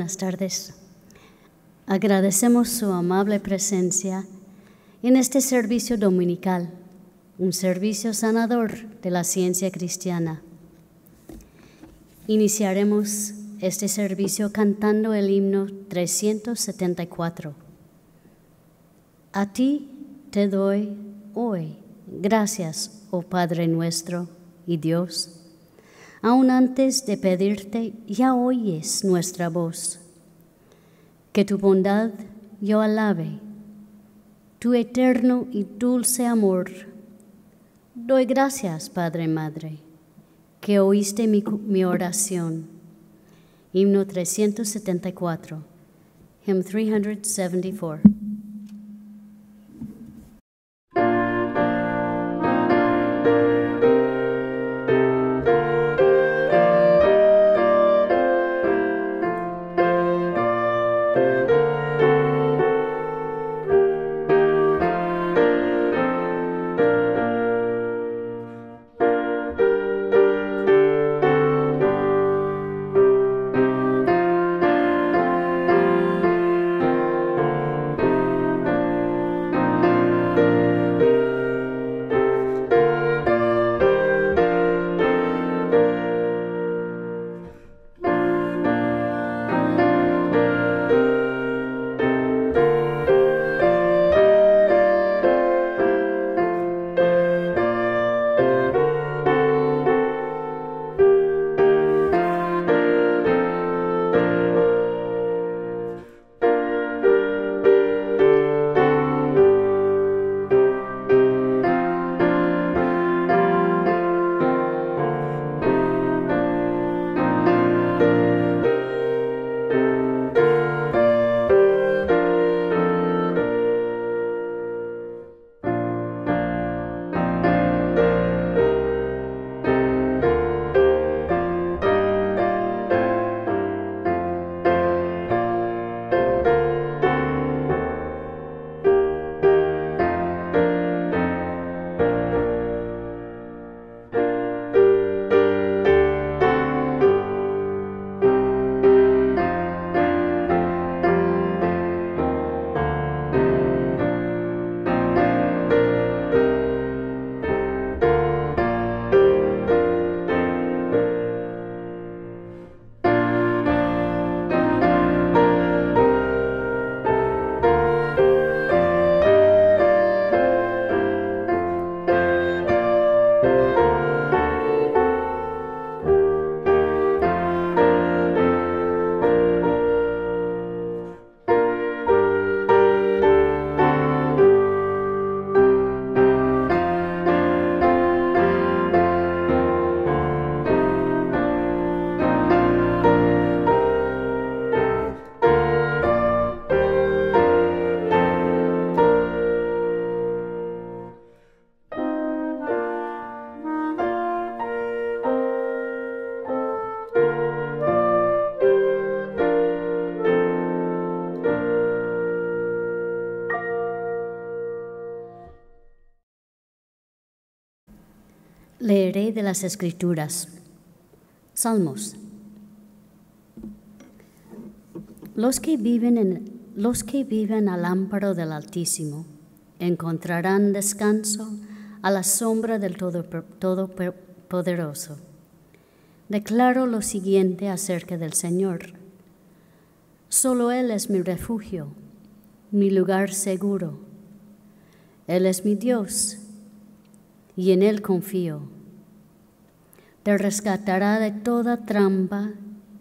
Buenas tardes. Agradecemos su amable presencia en este servicio dominical, un servicio sanador de la ciencia cristiana. Iniciaremos este servicio cantando el himno 374. A ti te doy hoy gracias, oh Padre nuestro y Dios aun antes de pedirte, ya oyes nuestra voz. Que tu bondad yo alabe, tu eterno y dulce amor. Doy gracias, Padre Madre, que oíste mi, mi oración. Himno 374, Hymn 374. De las Escrituras. Salmos. Los que viven, en, los que viven al amparo del Altísimo encontrarán descanso a la sombra del Todopoderoso. Declaro lo siguiente acerca del Señor. Solo Él es mi refugio, mi lugar seguro. Él es mi Dios y en Él confío. Te rescatará de toda trampa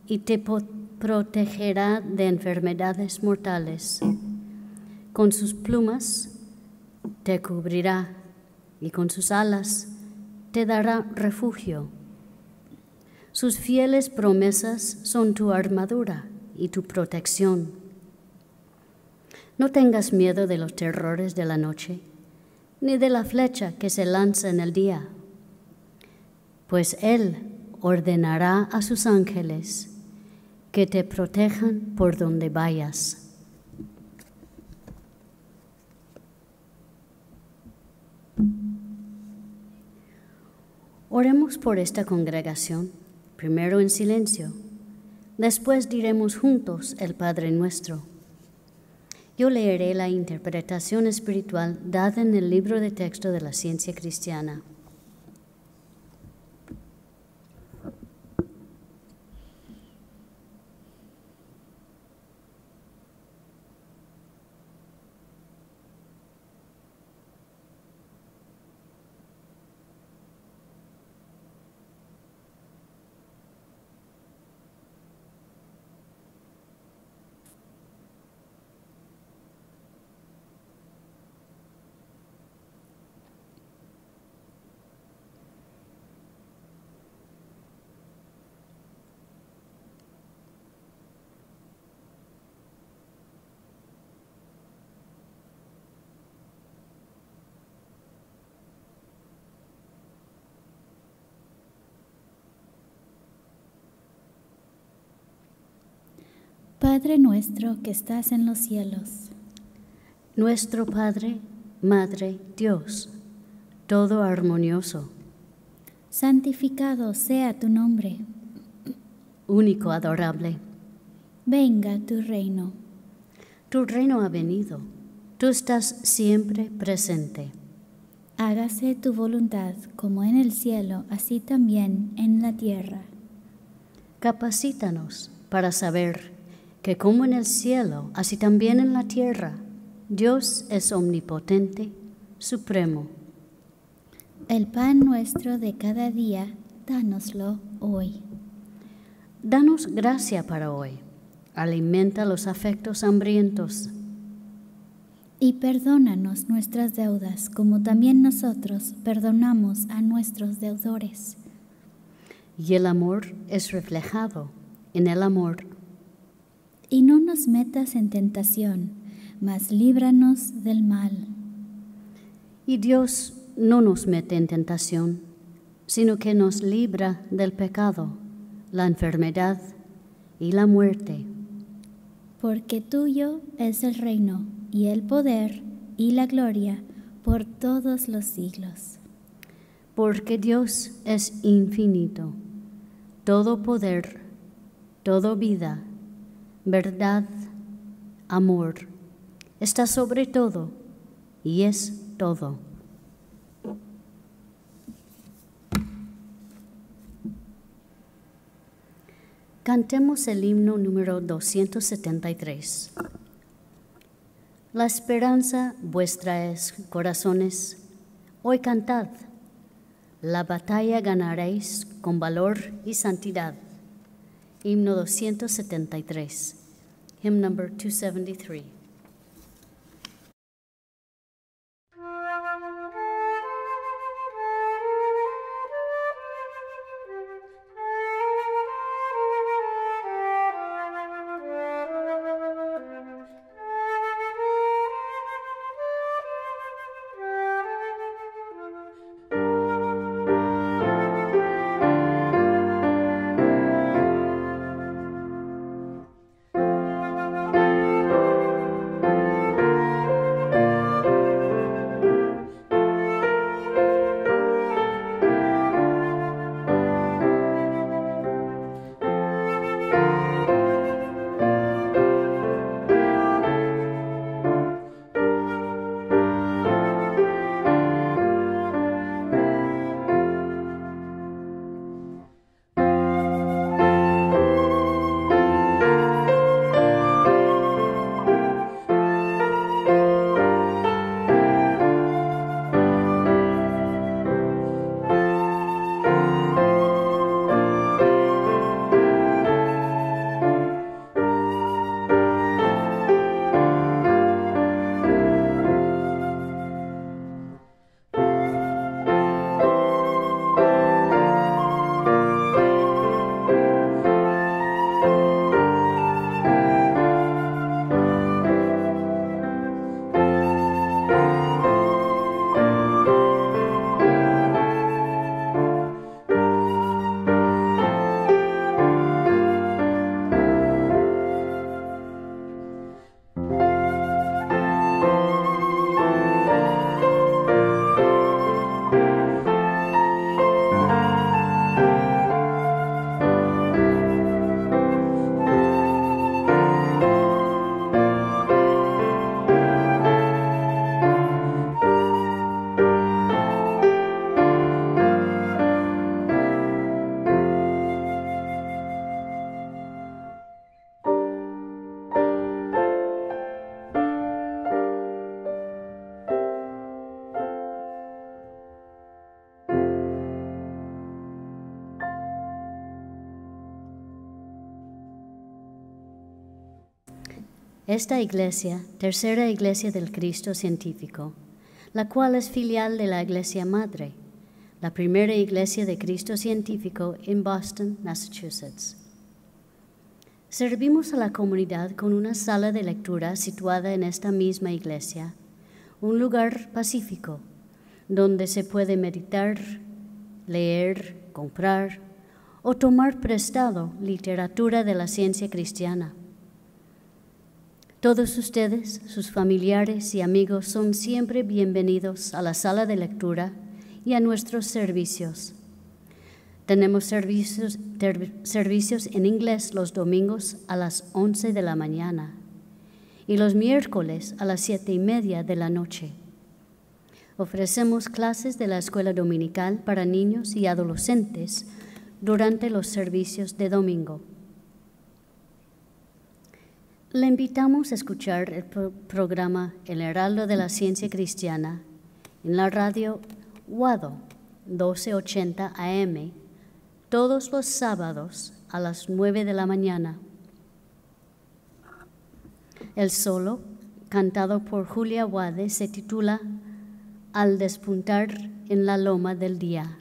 y te protegerá de enfermedades mortales. Con sus plumas te cubrirá y con sus alas te dará refugio. Sus fieles promesas son tu armadura y tu protección. No tengas miedo de los terrores de la noche ni de la flecha que se lanza en el día, pues Él ordenará a sus ángeles que te protejan por donde vayas. Oremos por esta congregación, primero en silencio, Después diremos juntos el Padre nuestro. Yo leeré la interpretación espiritual dada en el libro de texto de la ciencia cristiana. Padre nuestro que estás en los cielos. Nuestro Padre, Madre, Dios, todo armonioso. Santificado sea tu nombre. Único adorable. Venga tu reino. Tu reino ha venido. Tú estás siempre presente. Hágase tu voluntad como en el cielo, así también en la tierra. Capacítanos para saber que como en el cielo, así también en la tierra, Dios es omnipotente, supremo. El pan nuestro de cada día, dánoslo hoy. Danos gracia para hoy. Alimenta los afectos hambrientos. Y perdónanos nuestras deudas, como también nosotros perdonamos a nuestros deudores. Y el amor es reflejado en el amor y no nos metas en tentación, mas líbranos del mal. Y Dios no nos mete en tentación, sino que nos libra del pecado, la enfermedad y la muerte. Porque tuyo es el reino y el poder y la gloria por todos los siglos. Porque Dios es infinito, todo poder, todo vida verdad, amor, está sobre todo y es todo. Cantemos el himno número 273. La esperanza vuestra es, corazones, hoy cantad. La batalla ganaréis con valor y santidad. Himno 273. Hymn number 273. Esta iglesia, tercera iglesia del Cristo científico, la cual es filial de la Iglesia Madre, la primera iglesia de Cristo científico en Boston, Massachusetts. Servimos a la comunidad con una sala de lectura situada en esta misma iglesia, un lugar pacífico donde se puede meditar, leer, comprar o tomar prestado literatura de la ciencia cristiana. Todos ustedes, sus familiares y amigos son siempre bienvenidos a la sala de lectura y a nuestros servicios. Tenemos servicios, en inglés los domingos a las 11 de la mañana y los miércoles a las siete y media de la noche. Ofrecemos clases de la escuela dominical para niños y adolescentes durante los servicios de domingo. Le invitamos a escuchar el programa El Heraldo de la Ciencia Cristiana en la radio Wado 1280 AM todos los sábados a las 9 de la mañana. El solo, cantado por Julia Wade, se titula Al despuntar en la loma del día.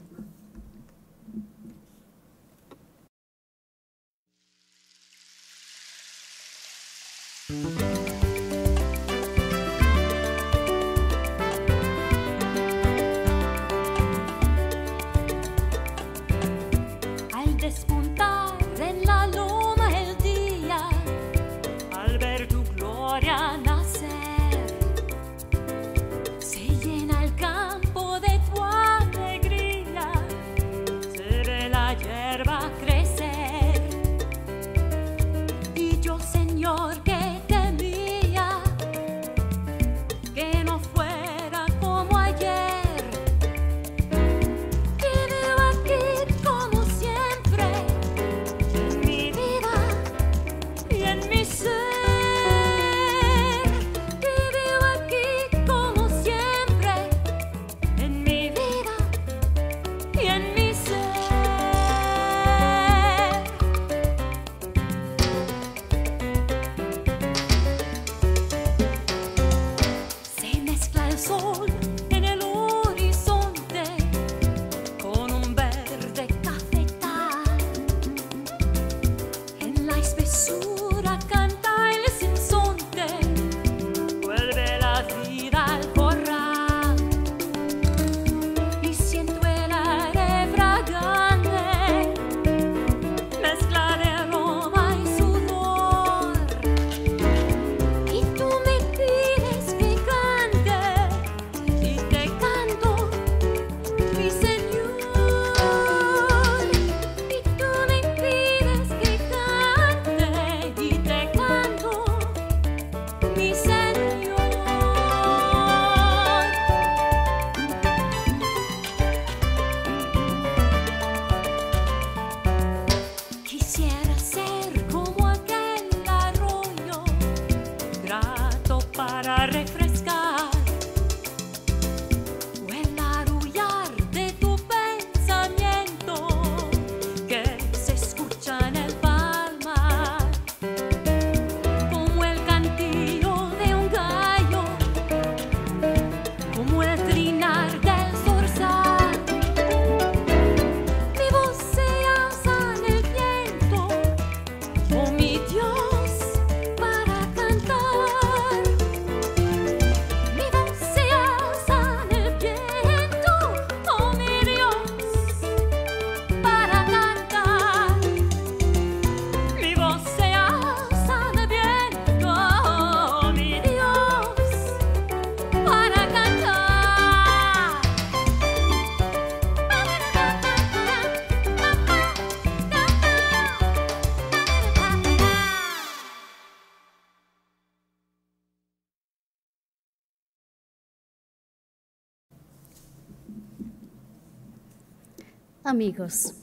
Amigos,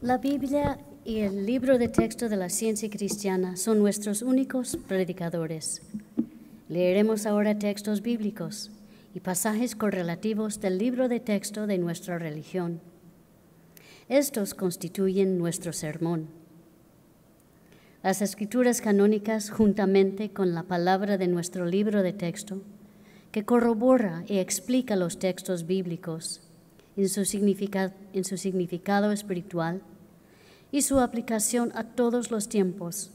la Biblia y el libro de texto de la ciencia cristiana son nuestros únicos predicadores. Leeremos ahora textos bíblicos y pasajes correlativos del libro de texto de nuestra religión. Estos constituyen nuestro sermón. Las escrituras canónicas, juntamente con la palabra de nuestro libro de texto, que corrobora y explica los textos bíblicos en su, significado espiritual y su aplicación a todos los tiempos,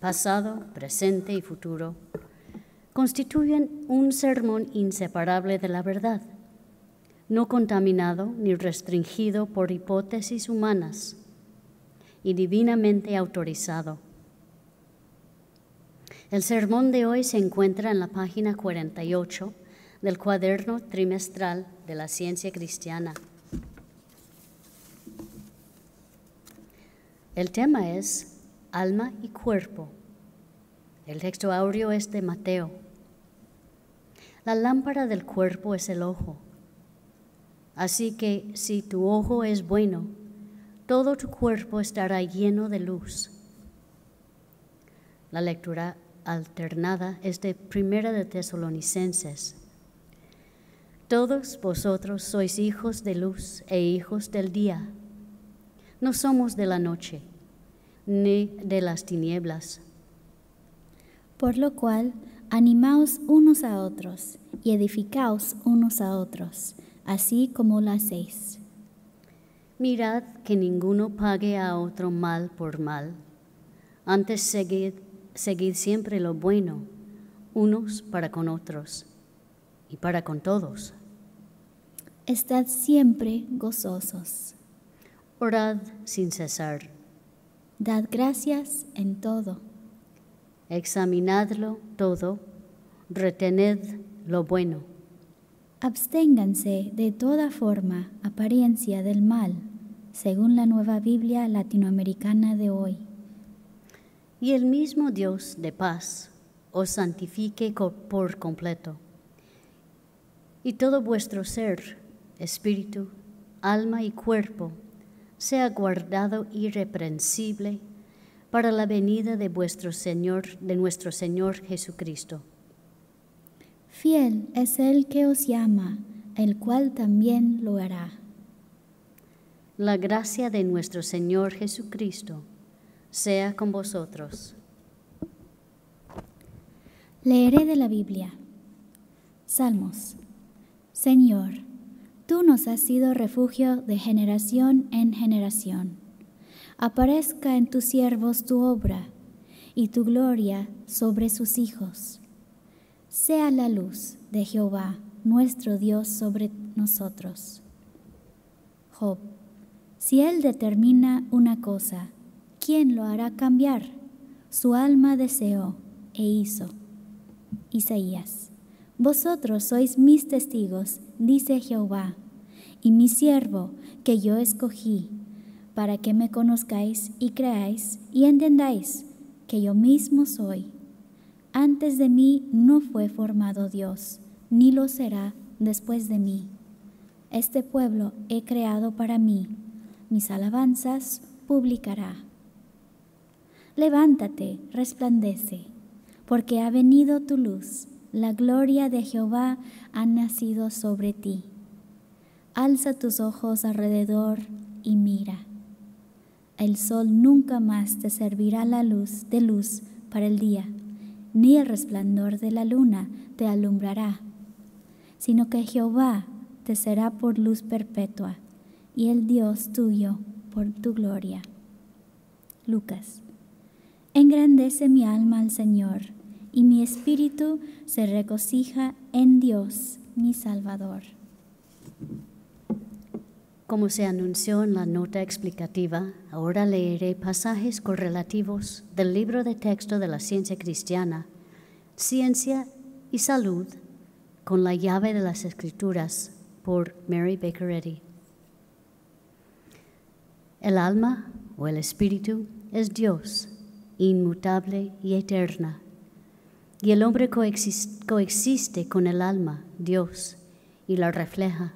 pasado, presente y futuro, constituyen un sermón inseparable de la verdad, no contaminado ni restringido por hipótesis humanas y divinamente autorizado. El sermón de hoy se encuentra en la página 48 del cuaderno trimestral de la ciencia cristiana. El tema es alma y cuerpo. El texto áureo es de Mateo. La lámpara del cuerpo es el ojo. Así que si tu ojo es bueno, todo tu cuerpo estará lleno de luz. La lectura alternada es de Primera de Tesalonicenses. Todos vosotros sois hijos de luz e hijos del día. No somos de la noche, ni de las tinieblas. Por lo cual, animaos unos a otros y edificaos unos a otros, así como lo hacéis. Mirad que ninguno pague a otro mal por mal, antes seguid seguid siempre lo bueno, unos para con otros y para con todos. Estad siempre gozosos. Orad sin cesar. Dad gracias en todo. Examinadlo todo, retened lo bueno. Absténganse de toda forma, apariencia del mal, según la nueva Biblia latinoamericana de hoy y el mismo Dios de paz os santifique por completo. Y todo vuestro ser, espíritu, alma y cuerpo, sea guardado irreprensible para la venida de vuestro Señor, de nuestro Señor Jesucristo. Fiel es el que os llama, el cual también lo hará. La gracia de nuestro Señor Jesucristo sea con vosotros. Leeré de la Biblia. Salmos. Señor, tú nos has sido refugio de generación en generación. Aparezca en tus siervos tu obra y tu gloria sobre sus hijos. Sea la luz de Jehová, nuestro Dios, sobre nosotros. Job. Si Él determina una cosa, ¿quién lo hará cambiar? Su alma deseó e hizo. Isaías, vosotros sois mis testigos, dice Jehová, y mi siervo que yo escogí, para que me conozcáis y creáis y entendáis que yo mismo soy. Antes de mí no fue formado Dios, ni lo será después de mí. Este pueblo he creado para mí, mis alabanzas publicará. Levántate, resplandece, porque ha venido tu luz, la gloria de Jehová ha nacido sobre ti. Alza tus ojos alrededor y mira. El sol nunca más te servirá la luz de luz para el día, ni el resplandor de la luna te alumbrará, sino que Jehová te será por luz perpetua y el Dios tuyo por tu gloria. Lucas Engrandece mi alma al Señor, y mi espíritu se regocija en Dios, mi Salvador. Como se anunció en la nota explicativa, ahora leeré pasajes correlativos del libro de texto de la ciencia cristiana, Ciencia y Salud, con la llave de las Escrituras, por Mary Baker Eddy. El alma o el espíritu es Dios inmutable y eterna. Y el hombre coexiste, con el alma, Dios, y la refleja,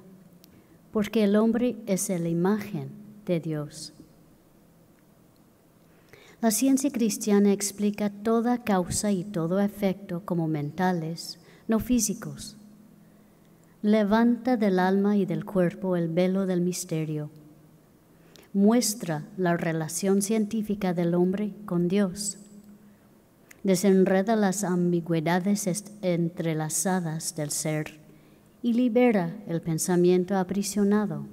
porque el hombre es la imagen de Dios. La ciencia cristiana explica toda causa y todo efecto como mentales, no físicos. Levanta del alma y del cuerpo el velo del misterio muestra la relación científica del hombre con Dios desenreda las ambigüedades entrelazadas del ser y libera el pensamiento aprisionado.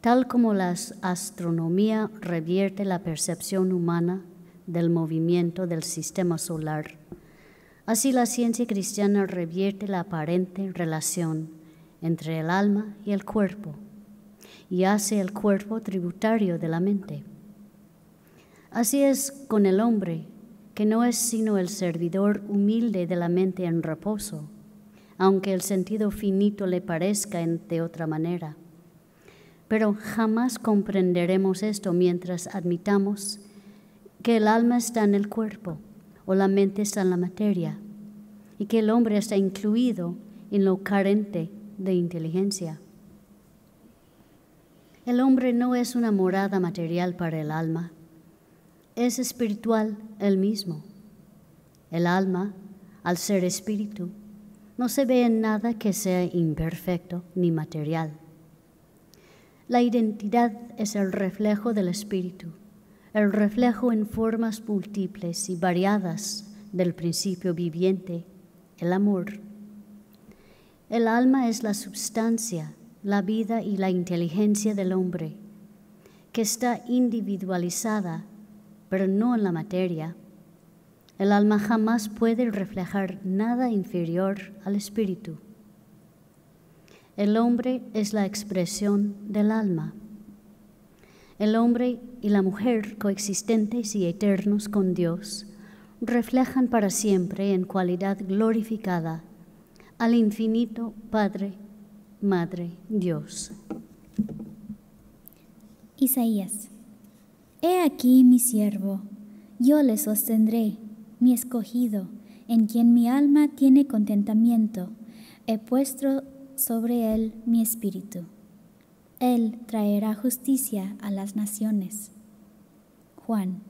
Tal como la astronomía revierte la percepción humana del movimiento del sistema solar, así la ciencia cristiana revierte la aparente relación entre el alma y el cuerpo y hace el cuerpo tributario de la mente. Así es con el hombre, que no es sino el servidor humilde de la mente en reposo, aunque el sentido finito le parezca de otra manera. Pero jamás comprenderemos esto mientras admitamos que el alma está en el cuerpo o la mente está en la materia y que el hombre está incluido en lo carente de inteligencia. El hombre no es una morada material para el alma, es espiritual el mismo. El alma, al ser espíritu, no se ve en nada que sea imperfecto ni material. La identidad es el reflejo del espíritu, el reflejo en formas múltiples y variadas del principio viviente, el amor. El alma es la substancia la vida y la inteligencia del hombre, que está individualizada, pero no en la materia. El alma jamás puede reflejar nada inferior al espíritu. El hombre es la expresión del alma. El hombre y la mujer coexistentes y eternos con Dios reflejan para siempre en cualidad glorificada al infinito Padre Madre Dios. Isaías. He aquí mi siervo, yo le sostendré, mi escogido, en quien mi alma tiene contentamiento, he puesto sobre él mi espíritu. Él traerá justicia a las naciones. Juan.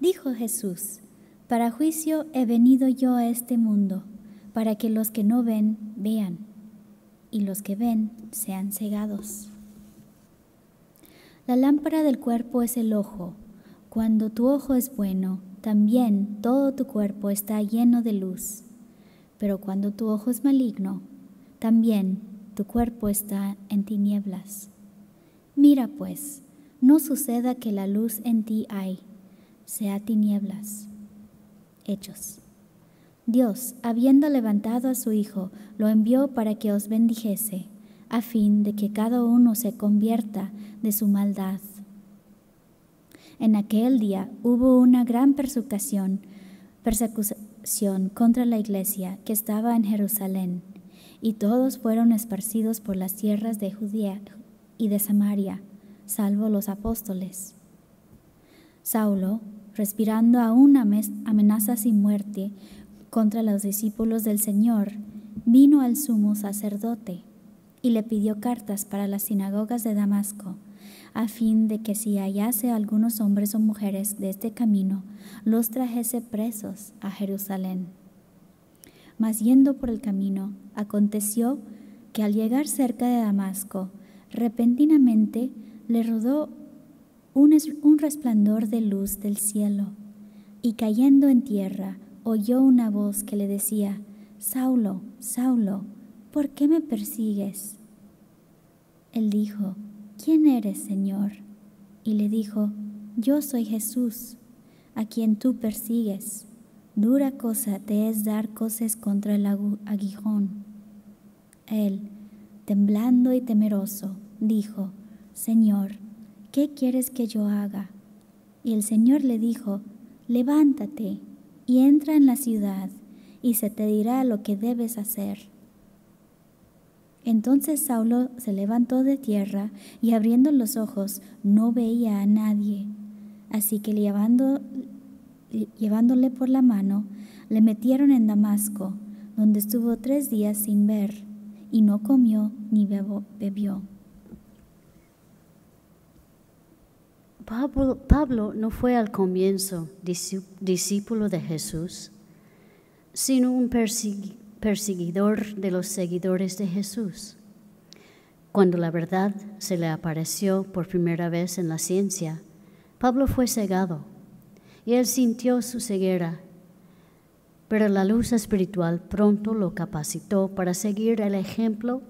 Dijo Jesús, para juicio he venido yo a este mundo, para que los que no ven vean y los que ven sean cegados. La lámpara del cuerpo es el ojo. Cuando tu ojo es bueno, también todo tu cuerpo está lleno de luz. Pero cuando tu ojo es maligno, también tu cuerpo está en tinieblas. Mira pues, no suceda que la luz en ti hay, sea tinieblas. Hechos Dios, habiendo levantado a su Hijo, lo envió para que os bendijese, a fin de que cada uno se convierta de su maldad. En aquel día hubo una gran persecución, persecución contra la iglesia que estaba en Jerusalén, y todos fueron esparcidos por las tierras de Judea y de Samaria, salvo los apóstoles. Saulo, respirando aún amenazas y muerte, contra los discípulos del Señor, vino al sumo sacerdote y le pidió cartas para las sinagogas de Damasco, a fin de que si hallase algunos hombres o mujeres de este camino, los trajese presos a Jerusalén. Mas yendo por el camino, aconteció que al llegar cerca de Damasco, repentinamente le rodó un, un resplandor de luz del cielo, y cayendo en tierra, oyó una voz que le decía, Saulo, Saulo, ¿por qué me persigues? Él dijo, ¿quién eres, Señor? Y le dijo, yo soy Jesús, a quien tú persigues. Dura cosa te es dar cosas contra el aguijón. Él, temblando y temeroso, dijo, Señor, ¿qué quieres que yo haga? Y el Señor le dijo, levántate y entra en la ciudad y se te dirá lo que debes hacer. Entonces Saulo se levantó de tierra y abriendo los ojos no veía a nadie. Así que llevándole por la mano, le metieron en Damasco, donde estuvo tres días sin ver, y no comió ni bebió. Pablo, no fue al comienzo discípulo de Jesús, sino un perseguidor de los seguidores de Jesús. Cuando la verdad se le apareció por primera vez en la ciencia, Pablo fue cegado y él sintió su ceguera, pero la luz espiritual pronto lo capacitó para seguir el ejemplo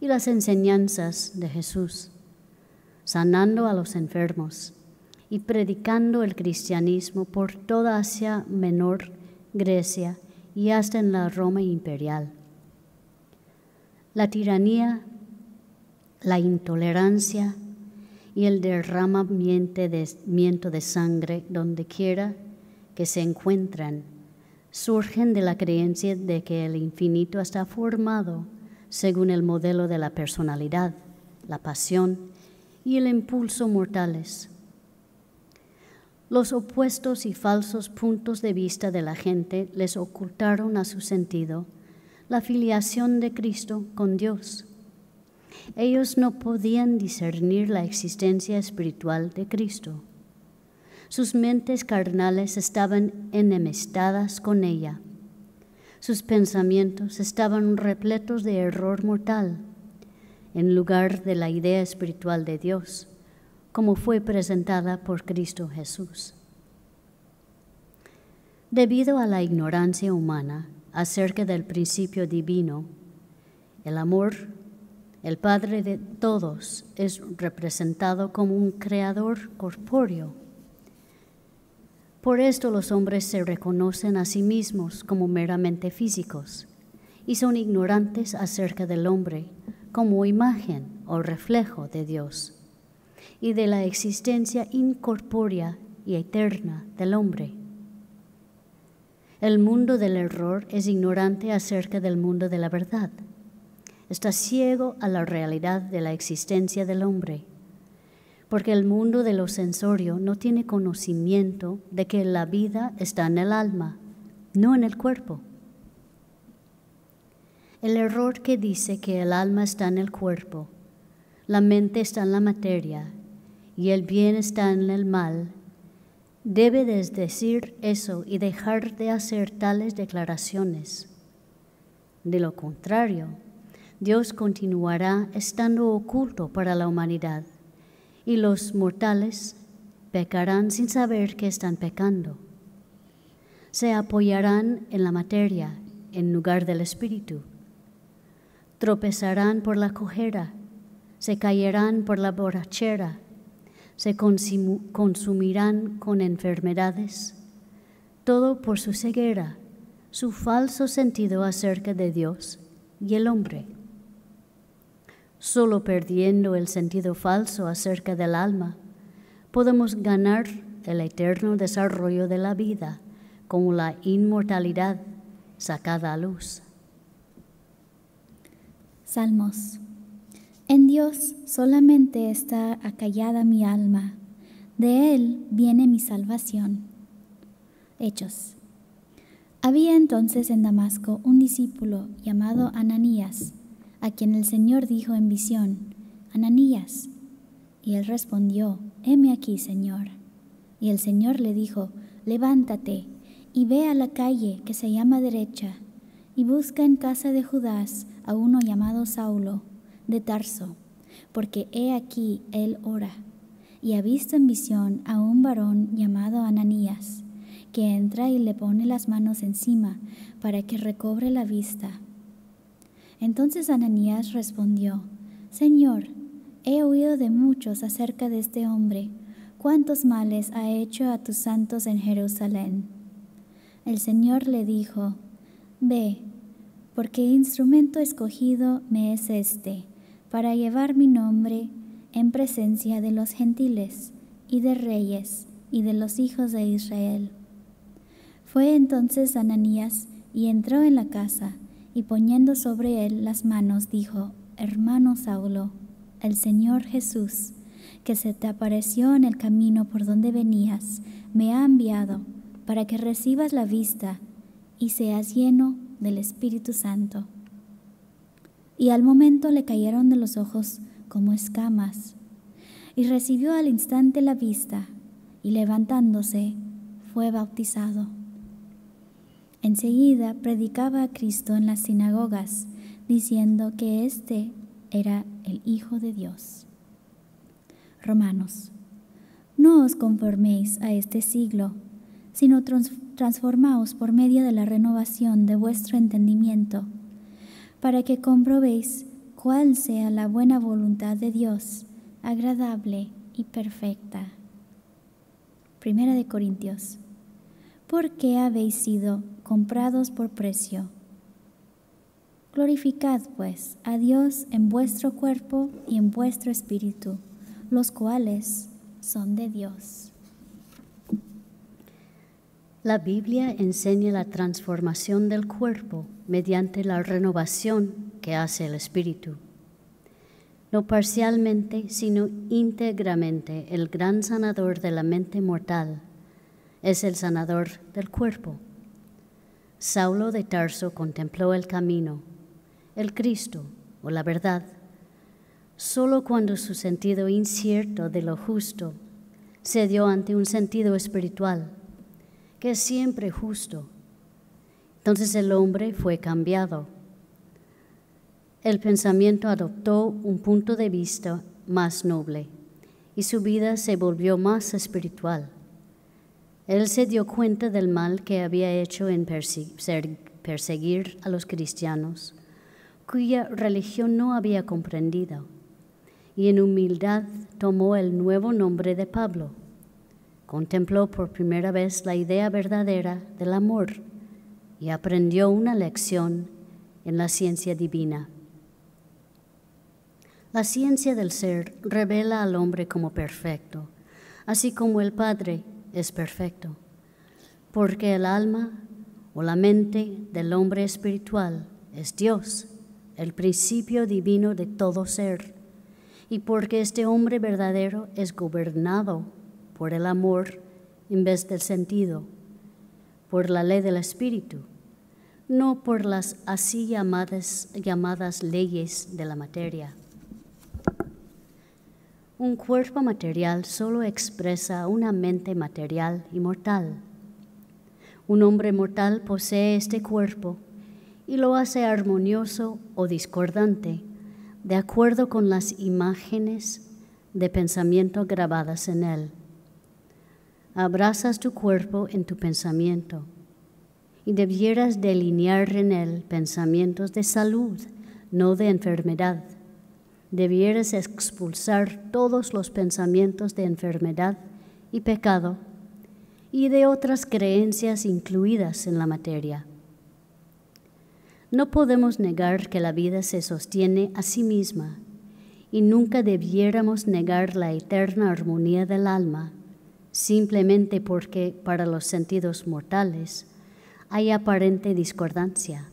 y las enseñanzas de Jesús, sanando a los enfermos y predicando el cristianismo por toda Asia Menor, Grecia y hasta en la Roma imperial. La tiranía, la intolerancia y el derramamiento de sangre donde quiera que se encuentran surgen de la creencia de que el infinito está formado según el modelo de la personalidad, la pasión y el impulso mortales los opuestos y falsos puntos de vista de la gente les ocultaron a su sentido la filiación de Cristo con Dios. Ellos no podían discernir la existencia espiritual de Cristo. Sus mentes carnales estaban enemistadas con ella. Sus pensamientos estaban repletos de error mortal en lugar de la idea espiritual de Dios como fue presentada por Cristo Jesús. Debido a la ignorancia humana acerca del principio divino, el amor, el Padre de todos, es representado como un creador corpóreo. Por esto los hombres se reconocen a sí mismos como meramente físicos y son ignorantes acerca del hombre como imagen o reflejo de Dios y de la existencia incorpórea y eterna del hombre. El mundo del error es ignorante acerca del mundo de la verdad. Está ciego a la realidad de la existencia del hombre, porque el mundo de lo sensorio no tiene conocimiento de que la vida está en el alma, no en el cuerpo. El error que dice que el alma está en el cuerpo, la mente está en la materia y el bien está en el mal, debe decir eso y dejar de hacer tales declaraciones. De lo contrario, Dios continuará estando oculto para la humanidad y los mortales pecarán sin saber que están pecando. Se apoyarán en la materia en lugar del espíritu. Tropezarán por la cojera, se caerán por la borrachera se consumirán con enfermedades, todo por su ceguera, su falso sentido acerca de Dios y el hombre. Solo perdiendo el sentido falso acerca del alma, podemos ganar el eterno desarrollo de la vida como la inmortalidad sacada a luz. Salmos en Dios solamente está acallada mi alma, de Él viene mi salvación. Hechos. Había entonces en Damasco un discípulo llamado Ananías, a quien el Señor dijo en visión, Ananías. Y él respondió, heme aquí, Señor. Y el Señor le dijo, levántate y ve a la calle que se llama derecha, y busca en casa de Judas a uno llamado Saulo de Tarso, porque he aquí él ora, y ha visto en visión a un varón llamado Ananías, que entra y le pone las manos encima para que recobre la vista. Entonces Ananías respondió, Señor, he oído de muchos acerca de este hombre, cuántos males ha hecho a tus santos en Jerusalén. El Señor le dijo, Ve, porque instrumento escogido me es este para llevar mi nombre en presencia de los gentiles y de reyes y de los hijos de Israel. Fue entonces Ananías y entró en la casa y poniendo sobre él las manos dijo, Hermano Saulo, el Señor Jesús, que se te apareció en el camino por donde venías, me ha enviado para que recibas la vista y seas lleno del Espíritu Santo y al momento le cayeron de los ojos como escamas, y recibió al instante la vista, y levantándose fue bautizado. Enseguida predicaba a Cristo en las sinagogas, diciendo que éste era el Hijo de Dios. Romanos, no os conforméis a este siglo, sino transformaos por medio de la renovación de vuestro entendimiento, para que comprobéis cuál sea la buena voluntad de Dios, agradable y perfecta. Primera de Corintios. Porque habéis sido comprados por precio. Glorificad pues a Dios en vuestro cuerpo y en vuestro espíritu, los cuales son de Dios. La Biblia enseña la transformación del cuerpo mediante la renovación que hace el espíritu. No parcialmente, sino íntegramente, el gran sanador de la mente mortal es el sanador del cuerpo. Saulo de Tarso contempló el camino, el Cristo o la verdad, solo cuando su sentido incierto de lo justo se dio ante un sentido espiritual que es siempre justo. Entonces el hombre fue cambiado. El pensamiento adoptó un punto de vista más noble y su vida se volvió más espiritual. Él se dio cuenta del mal que había hecho en perseguir a los cristianos, cuya religión no había comprendido, y en humildad tomó el nuevo nombre de Pablo contempló por primera vez la idea verdadera del amor y aprendió una lección en la ciencia divina. La ciencia del ser revela al hombre como perfecto, así como el Padre es perfecto, porque el alma o la mente del hombre espiritual es Dios, el principio divino de todo ser, y porque este hombre verdadero es gobernado por el amor en vez del sentido, por la ley del espíritu, no por las así llamadas, llamadas leyes de la materia. Un cuerpo material solo expresa una mente material y mortal. Un hombre mortal posee este cuerpo y lo hace armonioso o discordante de acuerdo con las imágenes de pensamiento grabadas en él abrazas tu cuerpo en tu pensamiento y debieras delinear en él pensamientos de salud, no de enfermedad. Debieras expulsar todos los pensamientos de enfermedad y pecado y de otras creencias incluidas en la materia. No podemos negar que la vida se sostiene a sí misma y nunca debiéramos negar la eterna armonía del alma simplemente porque para los sentidos mortales hay aparente discordancia.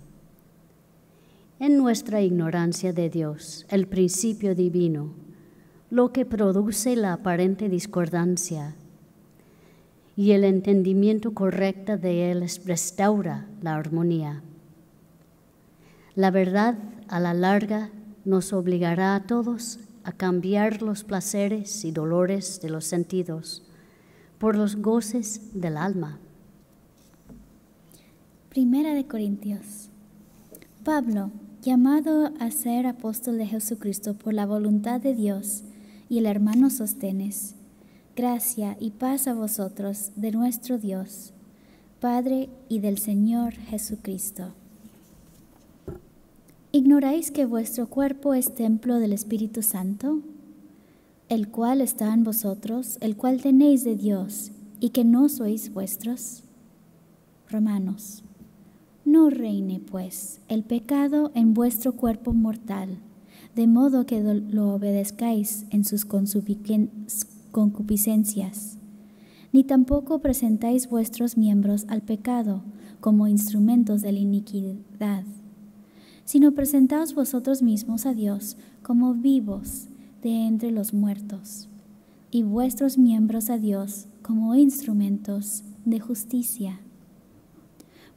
En nuestra ignorancia de Dios, el principio divino, lo que produce la aparente discordancia y el entendimiento correcto de Él restaura la armonía. La verdad a la larga nos obligará a todos a cambiar los placeres y dolores de los sentidos por los goces del alma. Primera de Corintios. Pablo, llamado a ser apóstol de Jesucristo por la voluntad de Dios, y el hermano Sostenes, gracia y paz a vosotros de nuestro Dios, Padre y del Señor Jesucristo. ¿Ignoráis que vuestro cuerpo es templo del Espíritu Santo? El cual está en vosotros, el cual tenéis de Dios, y que no sois vuestros? Romanos. No reine, pues, el pecado en vuestro cuerpo mortal, de modo que lo obedezcáis en sus concupiscencias, ni tampoco presentáis vuestros miembros al pecado como instrumentos de la iniquidad, sino presentaos vosotros mismos a Dios como vivos, de entre los muertos, y vuestros miembros a Dios como instrumentos de justicia.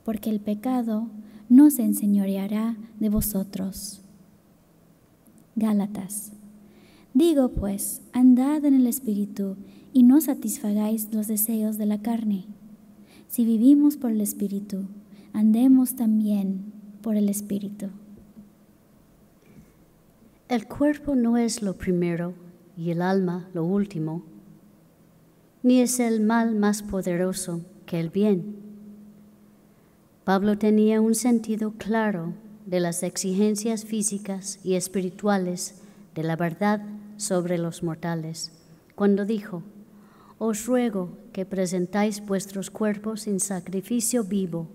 Porque el pecado no se enseñoreará de vosotros. Gálatas. Digo pues, andad en el Espíritu y no satisfagáis los deseos de la carne. Si vivimos por el Espíritu, andemos también por el Espíritu. El cuerpo no es lo primero y el alma lo último, ni es el mal más poderoso que el bien. Pablo tenía un sentido claro de las exigencias físicas y espirituales de la verdad sobre los mortales, cuando dijo, Os ruego que presentáis vuestros cuerpos en sacrificio vivo,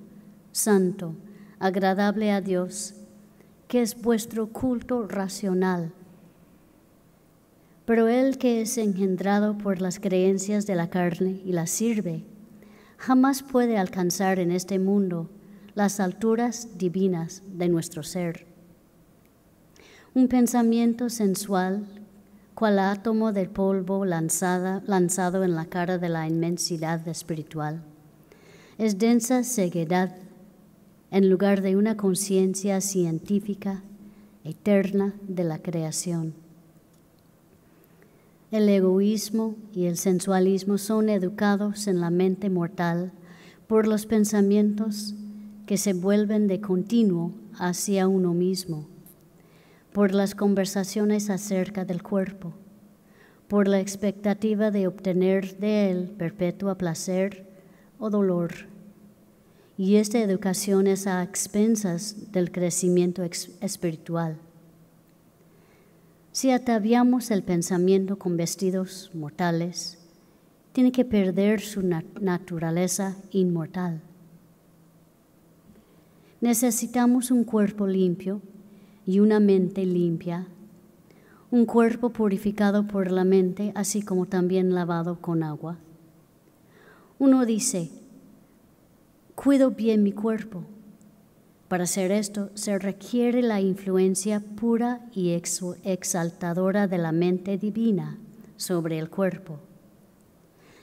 santo, agradable a Dios, que es vuestro culto racional. Pero el que es engendrado por las creencias de la carne y la sirve, jamás puede alcanzar en este mundo las alturas divinas de nuestro ser. Un pensamiento sensual, cual átomo de polvo lanzado en la cara de la inmensidad espiritual, es densa ceguedad en lugar de una conciencia científica eterna de la creación. El egoísmo y el sensualismo son educados en la mente mortal por los pensamientos que se vuelven de continuo hacia uno mismo, por las conversaciones acerca del cuerpo, por la expectativa de obtener de él perpetuo placer o dolor y esta educación es a expensas del crecimiento espiritual. Si ataviamos el pensamiento con vestidos mortales, tiene que perder su naturaleza inmortal. Necesitamos un cuerpo limpio y una mente limpia, un cuerpo purificado por la mente, así como también lavado con agua. Uno dice, cuido bien mi cuerpo. Para hacer esto se requiere la influencia pura y exaltadora de la mente divina sobre el cuerpo.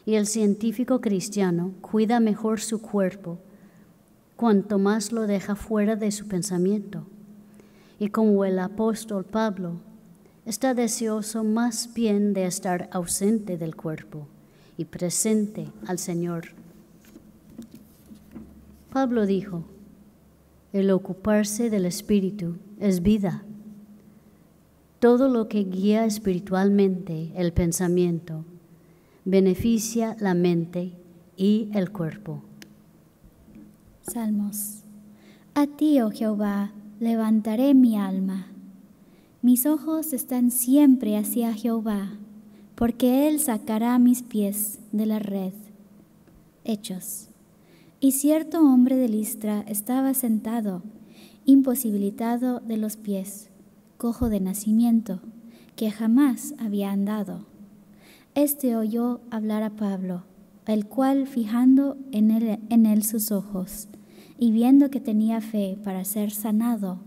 Y el científico cristiano cuida mejor su cuerpo cuanto más lo deja fuera de su pensamiento. Y como el apóstol Pablo está deseoso más bien de estar ausente del cuerpo y presente al Señor Pablo dijo, el ocuparse del espíritu es vida. Todo lo que guía espiritualmente el pensamiento beneficia la mente y el cuerpo. Salmos. A ti, oh Jehová, levantaré mi alma. Mis ojos están siempre hacia Jehová, porque Él sacará mis pies de la red. Hechos y cierto hombre de Listra estaba sentado, imposibilitado de los pies, cojo de nacimiento, que jamás había andado. Este oyó hablar a Pablo, el cual fijando en él, en él sus ojos, y viendo que tenía fe para ser sanado,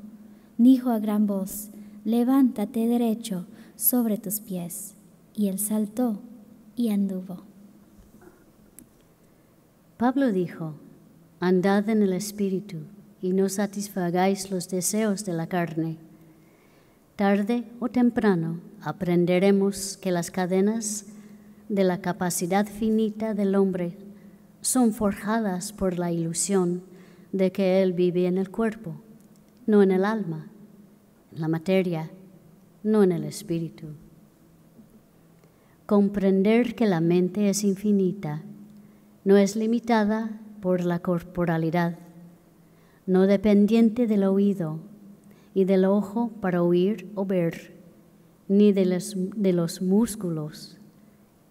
dijo a gran voz, levántate derecho sobre tus pies. Y él saltó y anduvo. Pablo dijo, Andad en el Espíritu y no satisfagáis los deseos de la carne. Tarde o temprano aprenderemos que las cadenas de la capacidad finita del hombre son forjadas por la ilusión de que él vive en el cuerpo, no en el alma, en la materia, no en el espíritu. Comprender que la mente es infinita, no es limitada por la corporalidad, no dependiente del oído y del ojo para oír o ver, ni de los, de los músculos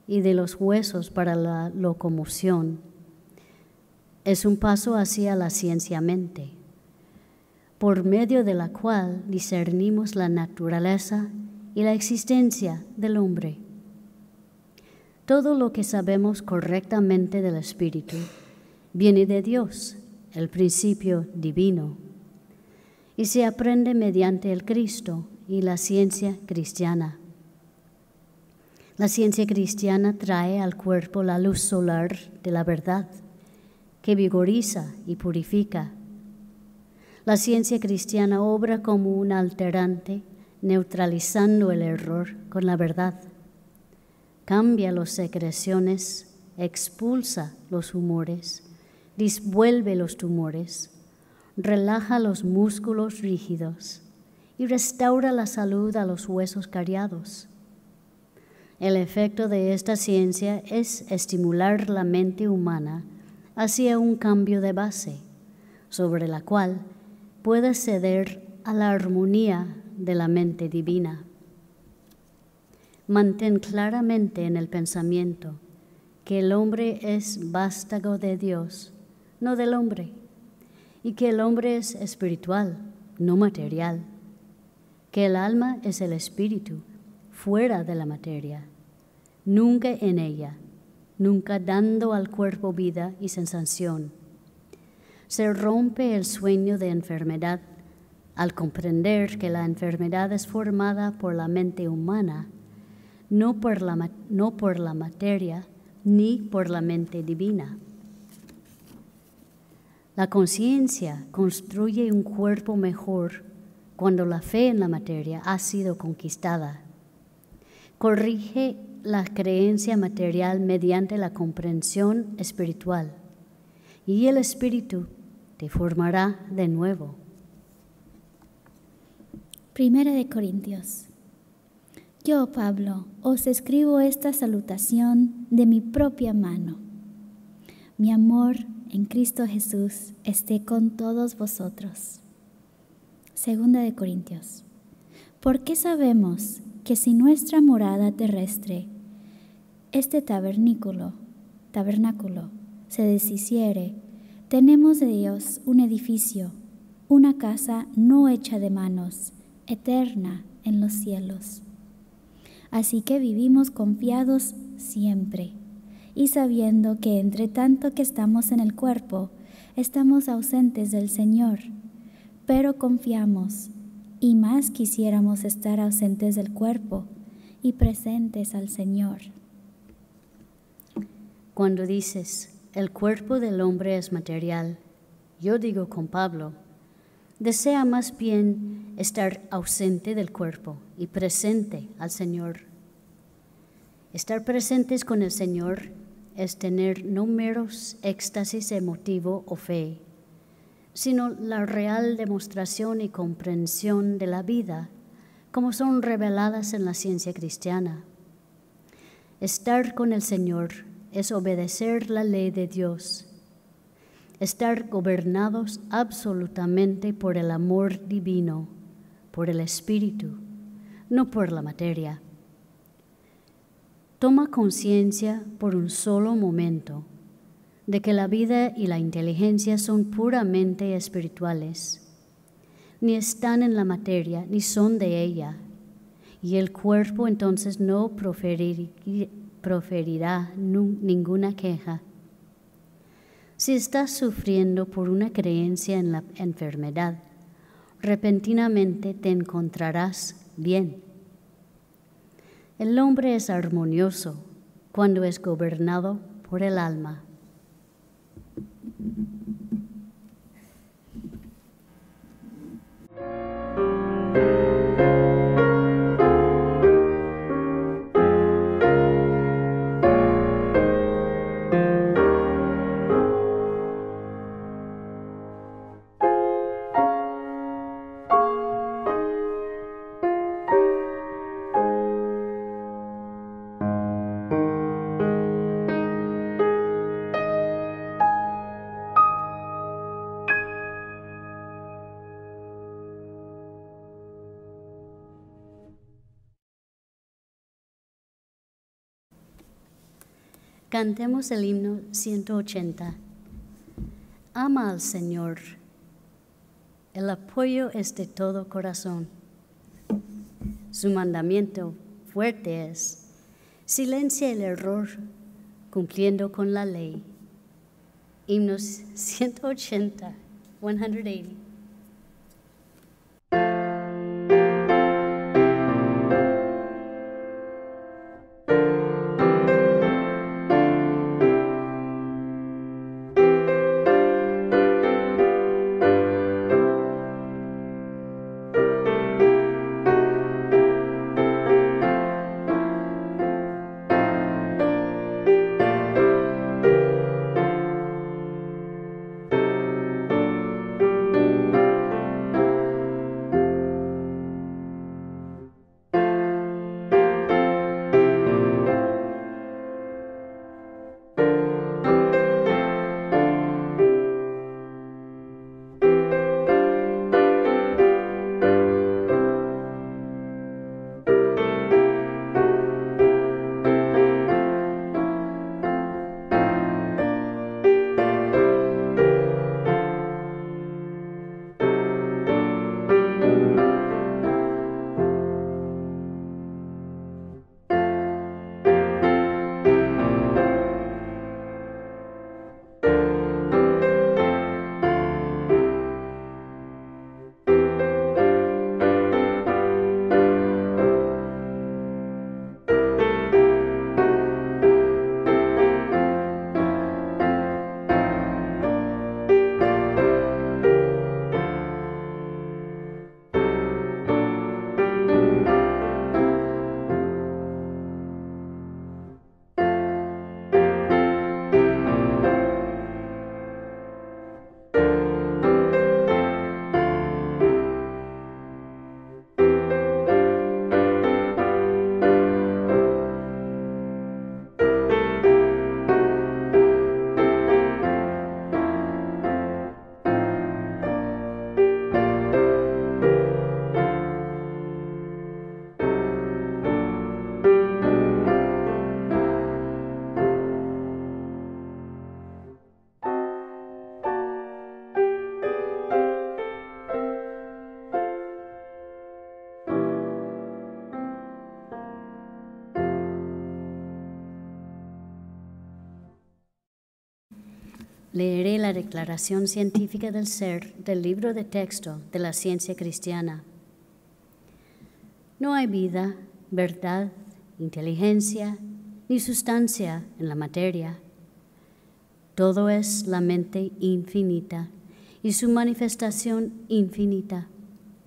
y de los huesos para la locomoción. Es un paso hacia la ciencia mente, por medio de la cual discernimos la naturaleza y la existencia del hombre. Todo lo que sabemos correctamente del espíritu viene de Dios, el principio divino, y se aprende mediante el Cristo y la ciencia cristiana. La ciencia cristiana trae al cuerpo la luz solar de la verdad, que vigoriza y purifica. La ciencia cristiana obra como un alterante, neutralizando el error con la verdad. Cambia las secreciones, expulsa los humores disuelve los tumores, relaja los músculos rígidos y restaura la salud a los huesos cariados. El efecto de esta ciencia es estimular la mente humana hacia un cambio de base, sobre la cual puede ceder a la armonía de la mente divina. Mantén claramente en el pensamiento que el hombre es vástago de Dios, no del hombre, y que el hombre es espiritual, no material, que el alma es el espíritu, fuera de la materia, nunca en ella nunca dando al cuerpo vida y sensación. Se rompe el sueño de enfermedad al comprender que la enfermedad es formada por la mente humana, no por la, no por la materia ni por la mente divina. La conciencia construye un cuerpo mejor cuando la fe en la materia ha sido conquistada. Corrige la creencia material mediante la comprensión espiritual y el espíritu te formará de nuevo. Primera de Corintios. Yo, Pablo, os escribo esta salutación de mi propia mano. Mi amor en Cristo Jesús esté con todos vosotros. Segunda de Corintios. ¿Por qué sabemos que si nuestra morada terrestre este tabernículo, tabernáculo se deshiciere, tenemos de Dios un edificio, una casa no hecha de manos, eterna en los cielos. Así que vivimos confiados siempre y sabiendo que entre tanto que estamos en el cuerpo, estamos ausentes del Señor, pero confiamos y más quisiéramos estar ausentes del cuerpo y presentes al Señor. Cuando dices, el cuerpo del hombre es material, yo digo con Pablo, desea más bien estar ausente del cuerpo y presente al Señor. Estar presentes con el Señor es tener no meros éxtasis emotivo o fe, sino la real demostración y comprensión de la vida como son reveladas en la ciencia cristiana. Estar con el Señor es obedecer la ley de Dios, estar gobernados absolutamente por el amor divino, por el Espíritu, no por la materia. Toma conciencia por un solo momento de que la vida y la inteligencia son puramente espirituales. Ni están en la materia, ni son de ella. Y el cuerpo entonces no proferirá ninguna queja. Si estás sufriendo por una creencia en la enfermedad, repentinamente te encontrarás bien. El hombre es armonioso cuando es gobernado por el alma. Cantemos el himno 180. Ama al Señor. El apoyo es de todo corazón. Su mandamiento fuerte es. Silencia el error cumpliendo con la ley. Himnos 180, 180. Declaración científica del ser del libro de texto de la ciencia cristiana. No hay vida, verdad, inteligencia ni sustancia en la materia. Todo es la mente infinita y su manifestación infinita,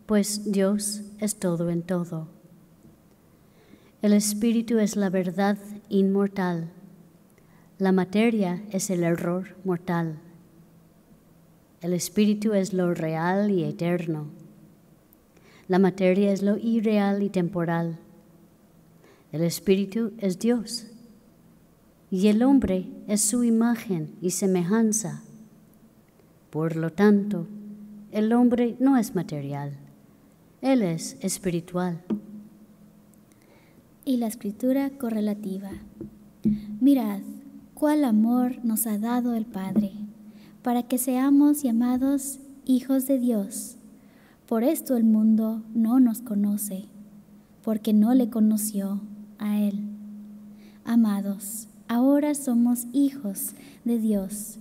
pues Dios es todo en todo. El espíritu es la verdad inmortal. La materia es el error mortal. El espíritu es lo real y eterno. La materia es lo irreal y temporal. El espíritu es Dios. Y el hombre es su imagen y semejanza. Por lo tanto, el hombre no es material. Él es espiritual y la escritura correlativa. Mirad cuál amor nos ha dado el Padre, para que seamos llamados hijos de Dios. Por esto el mundo no nos conoce, porque no le conoció a Él. Amados, ahora somos hijos de Dios,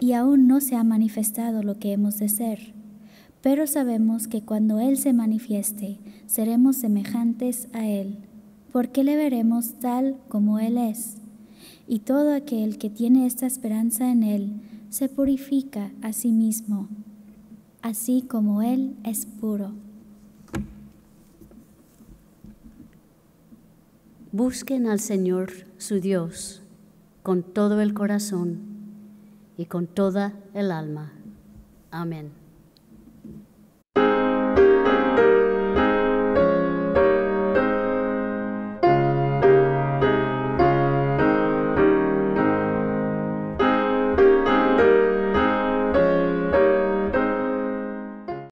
y aún no se ha manifestado lo que hemos de ser pero sabemos que cuando Él se manifieste, seremos semejantes a Él, porque le veremos tal como Él es. Y todo aquel que tiene esta esperanza en Él se purifica a sí mismo, así como Él es puro. Busquen al Señor su Dios con todo el corazón y con toda el alma. Amén.